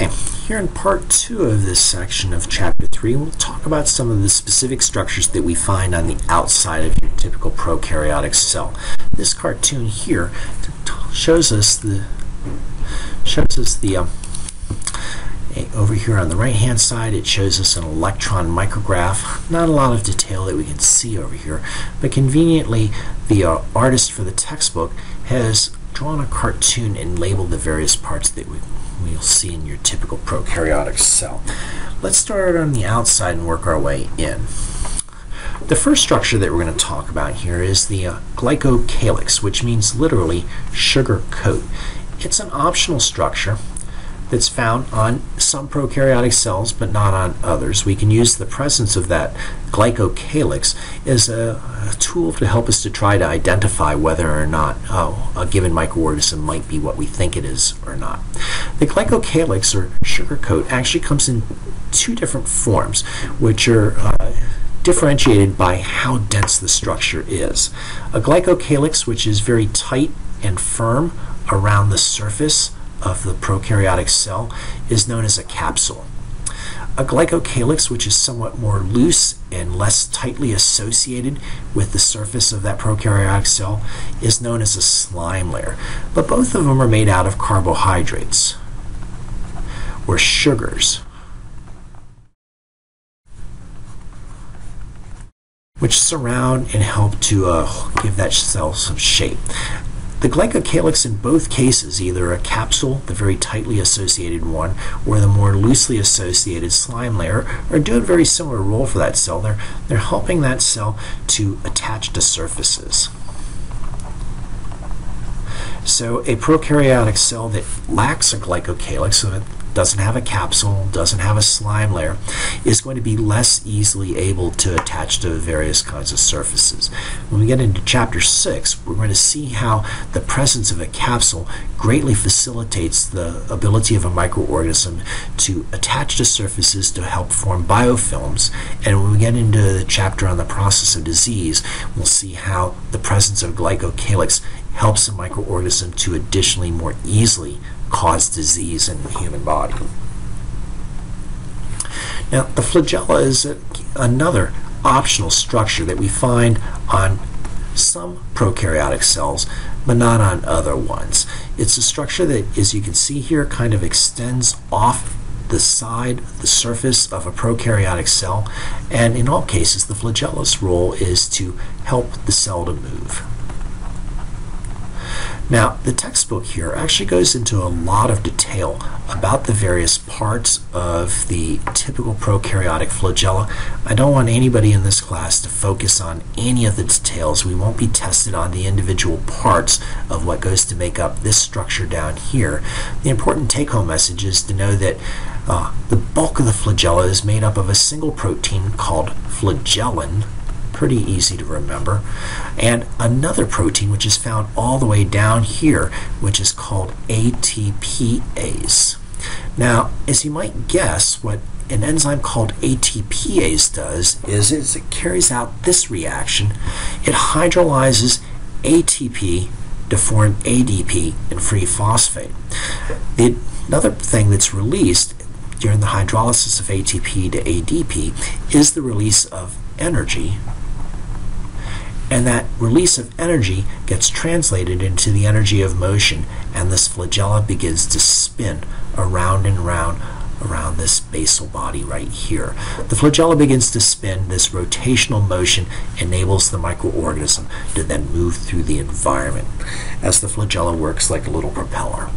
Okay, here in part two of this section of chapter three, we'll talk about some of the specific structures that we find on the outside of your typical prokaryotic cell. This cartoon here shows us the shows us the um, over here on the right hand side it shows us an electron micrograph not a lot of detail that we can see over here but conveniently the uh, artist for the textbook has drawn a cartoon and labeled the various parts that we, we'll see in your typical prokaryotic cell. Let's start on the outside and work our way in. The first structure that we're going to talk about here is the uh, glycocalyx, which means literally sugar coat. It's an optional structure that's found on some prokaryotic cells but not on others. We can use the presence of that glycocalyx as a, a tool to help us to try to identify whether or not oh, a given microorganism might be what we think it is or not. The glycocalyx or sugar coat actually comes in two different forms which are uh, differentiated by how dense the structure is. A glycocalyx which is very tight and firm around the surface of the prokaryotic cell is known as a capsule. A glycocalyx, which is somewhat more loose and less tightly associated with the surface of that prokaryotic cell, is known as a slime layer. But both of them are made out of carbohydrates or sugars. which surround and help to uh, give that cell some shape. The glycocalyx in both cases, either a capsule, the very tightly associated one, or the more loosely associated slime layer, are doing a very similar role for that cell. They're, they're helping that cell to attach to surfaces. So a prokaryotic cell that lacks a glycocalyx, so doesn't have a capsule, doesn't have a slime layer, is going to be less easily able to attach to various kinds of surfaces. When we get into chapter 6, we're going to see how the presence of a capsule greatly facilitates the ability of a microorganism to attach to surfaces to help form biofilms. And when we get into the chapter on the process of disease, we'll see how the presence of glycocalyx helps a microorganism to additionally more easily cause disease in the human body. Now, the flagella is a, another optional structure that we find on some prokaryotic cells, but not on other ones. It's a structure that, as you can see here, kind of extends off the side, the surface of a prokaryotic cell, and in all cases, the flagella's role is to help the cell to move. Now, the textbook here actually goes into a lot of detail about the various parts of the typical prokaryotic flagella. I don't want anybody in this class to focus on any of the details. We won't be tested on the individual parts of what goes to make up this structure down here. The important take-home message is to know that uh, the bulk of the flagella is made up of a single protein called flagellin, pretty easy to remember. And another protein which is found all the way down here, which is called ATPase. Now, as you might guess, what an enzyme called ATPase does is, it carries out this reaction. It hydrolyzes ATP to form ADP and free phosphate. The, another thing that's released during the hydrolysis of ATP to ADP is the release of energy and that release of energy gets translated into the energy of motion, and this flagella begins to spin around and around around this basal body right here. The flagella begins to spin. This rotational motion enables the microorganism to then move through the environment as the flagella works like a little propeller.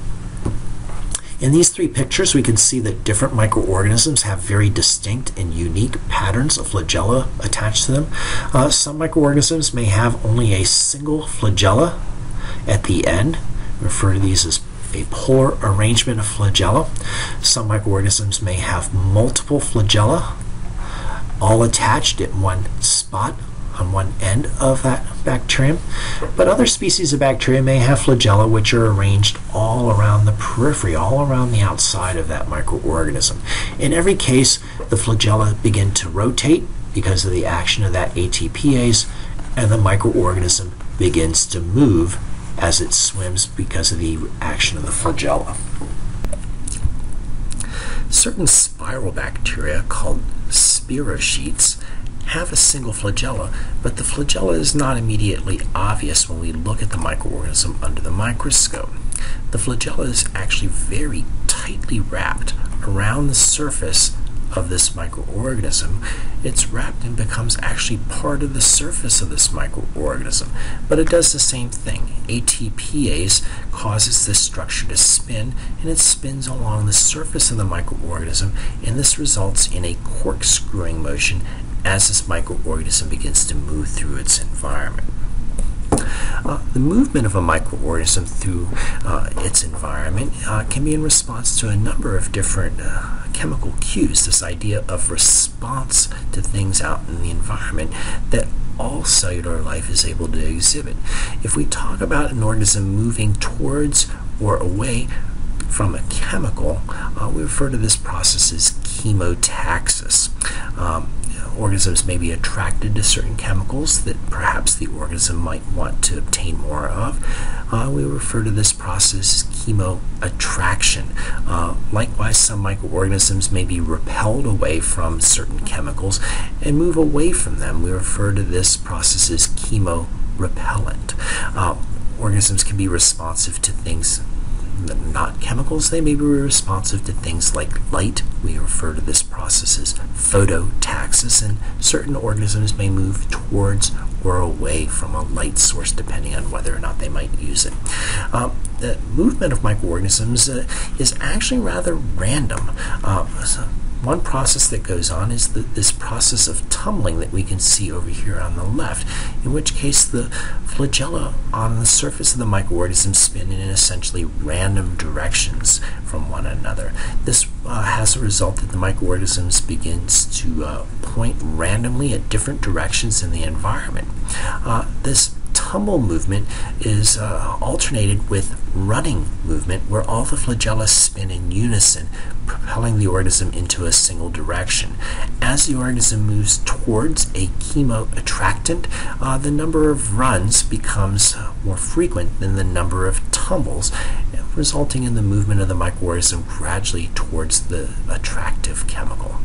In these three pictures, we can see that different microorganisms have very distinct and unique patterns of flagella attached to them. Uh, some microorganisms may have only a single flagella at the end. We refer to these as a polar arrangement of flagella. Some microorganisms may have multiple flagella all attached at one spot on one end of that bacterium. But other species of bacteria may have flagella which are arranged all around the periphery, all around the outside of that microorganism. In every case, the flagella begin to rotate because of the action of that ATPase, and the microorganism begins to move as it swims because of the action of the flagella. certain spiral bacteria called spirochetes have a single flagella, but the flagella is not immediately obvious when we look at the microorganism under the microscope. The flagella is actually very tightly wrapped around the surface of this microorganism. It's wrapped and becomes actually part of the surface of this microorganism. But it does the same thing. ATPase causes this structure to spin, and it spins along the surface of the microorganism, and this results in a corkscrewing motion as this microorganism begins to move through its environment. Uh, the movement of a microorganism through uh, its environment uh, can be in response to a number of different uh, chemical cues, this idea of response to things out in the environment that all cellular life is able to exhibit. If we talk about an organism moving towards or away from a chemical, uh, we refer to this process as chemotaxis. Um, organisms may be attracted to certain chemicals that perhaps the organism might want to obtain more of. Uh, we refer to this process as chemoattraction. Uh, likewise, some microorganisms may be repelled away from certain chemicals and move away from them. We refer to this process as chemorepellent. Uh, organisms can be responsive to things not chemicals, they may be responsive to things like light. We refer to this process as phototaxis, and certain organisms may move towards or away from a light source depending on whether or not they might use it. Um, the movement of microorganisms uh, is actually rather random. Uh, so one process that goes on is the, this process of tumbling that we can see over here on the left, in which case the flagella on the surface of the microorganism spin in essentially random directions from one another. This uh, has a result that the microorganisms begins to uh, point randomly at different directions in the environment. Uh, this tumble movement is uh, alternated with running movement where all the flagella spin in unison, propelling the organism into a single direction. As the organism moves towards a chemoattractant, uh, the number of runs becomes more frequent than the number of tumbles, resulting in the movement of the microorganism gradually towards the attractive chemical.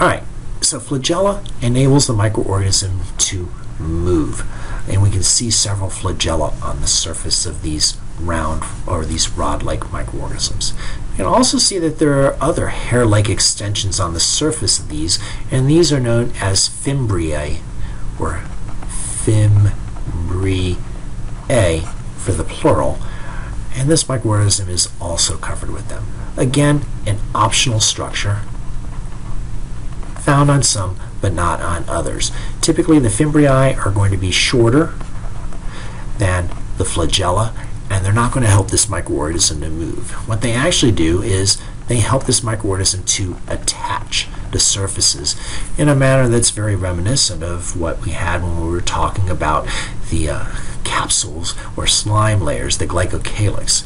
All right, so flagella enables the microorganism to move. And we can see several flagella on the surface of these round or these rod-like microorganisms. You can also see that there are other hair-like extensions on the surface of these, and these are known as fimbria, or fimbriae for the plural, and this microorganism is also covered with them. Again, an optional structure found on some but not on others. Typically, the fimbriae are going to be shorter than the flagella, and they're not going to help this microorganism to move. What they actually do is they help this microorganism to attach to surfaces in a manner that's very reminiscent of what we had when we were talking about the uh, capsules or slime layers, the glycocalyx.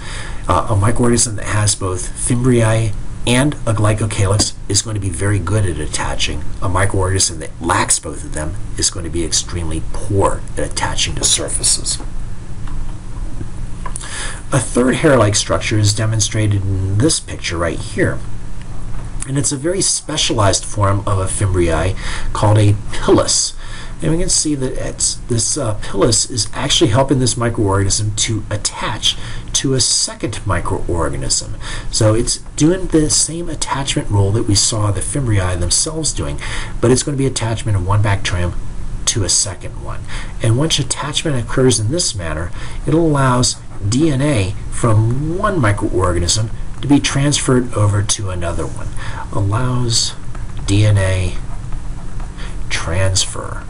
Uh, a microorganism that has both fimbriae and a glycocalyx is going to be very good at attaching. A microorganism that lacks both of them is going to be extremely poor at attaching to surfaces. A third hair-like structure is demonstrated in this picture right here. And it's a very specialized form of a fimbriae called a pilus. And we can see that this uh, pilus is actually helping this microorganism to attach to a second microorganism. So it's doing the same attachment role that we saw the fimbriae themselves doing, but it's going to be attachment of one bacterium to a second one. And once attachment occurs in this manner, it allows DNA from one microorganism to be transferred over to another one. Allows DNA transfer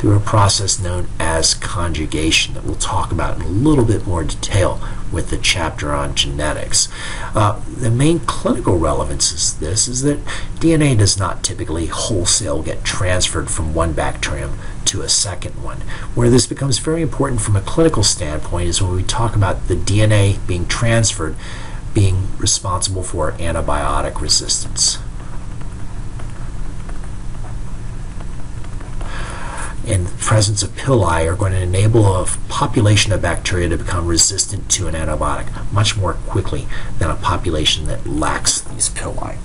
through a process known as conjugation that we'll talk about in a little bit more detail with the chapter on genetics. Uh, the main clinical relevance is this is that DNA does not typically wholesale get transferred from one bacterium to a second one. Where this becomes very important from a clinical standpoint is when we talk about the DNA being transferred being responsible for antibiotic resistance. In the presence of pili are going to enable a population of bacteria to become resistant to an antibiotic much more quickly than a population that lacks these pili.